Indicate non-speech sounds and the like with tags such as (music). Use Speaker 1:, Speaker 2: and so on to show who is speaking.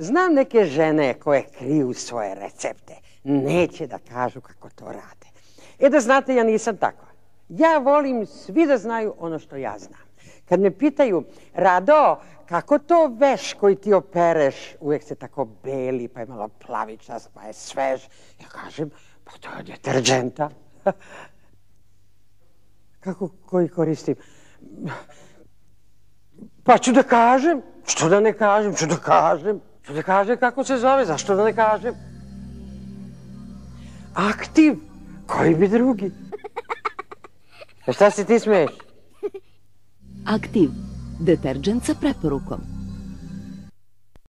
Speaker 1: Znam neke žene koje kriju svoje recepte. Neće da kažu kako to rade. E da znate, ja nisam takva. Ja volim svi da znaju ono što ja znam. Kad me pitaju, Rado, kako to veš koji ti opereš, uvijek se tako beli, pa je malo plavičast, pa je svež. Ja kažem, pa to je deterđenta. (laughs) kako koji koristim? Pa ću da kažem. Što da ne kažem? Ću da kažem. Ću da kažem kako se zove. Zašto da ne kažem? Aktiv. Koji bi drugi? A šta se ti smeješ?
Speaker 2: Aktiv. Deterđent sa preporukom.